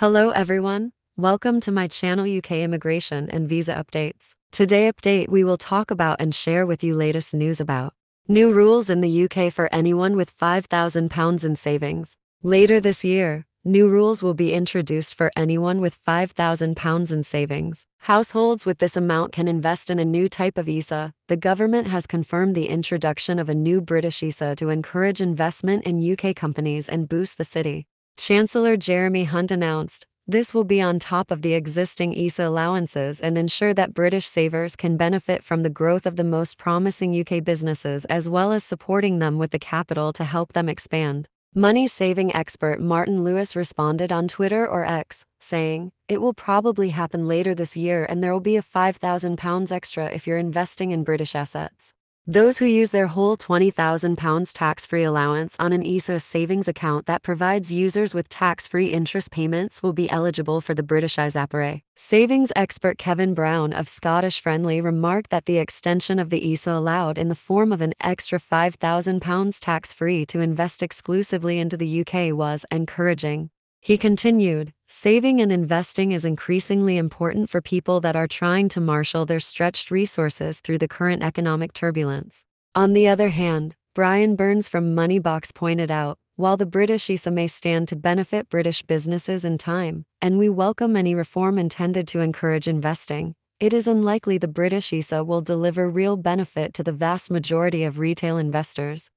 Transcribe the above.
Hello everyone, welcome to my channel UK Immigration and Visa Updates. Today update we will talk about and share with you latest news about new rules in the UK for anyone with £5,000 in savings. Later this year, new rules will be introduced for anyone with £5,000 in savings. Households with this amount can invest in a new type of ISA. The government has confirmed the introduction of a new British ISA to encourage investment in UK companies and boost the city. Chancellor Jeremy Hunt announced, this will be on top of the existing ISA allowances and ensure that British savers can benefit from the growth of the most promising UK businesses as well as supporting them with the capital to help them expand. Money saving expert Martin Lewis responded on Twitter or X, saying, It will probably happen later this year and there will be a £5,000 extra if you're investing in British assets. Those who use their whole £20,000 tax free allowance on an ISA savings account that provides users with tax free interest payments will be eligible for the British ISAPRE. Savings expert Kevin Brown of Scottish Friendly remarked that the extension of the ISA allowed in the form of an extra £5,000 tax free to invest exclusively into the UK was encouraging. He continued, Saving and investing is increasingly important for people that are trying to marshal their stretched resources through the current economic turbulence. On the other hand, Brian Byrnes from Moneybox pointed out, while the British ISA may stand to benefit British businesses in time, and we welcome any reform intended to encourage investing, it is unlikely the British ISA will deliver real benefit to the vast majority of retail investors.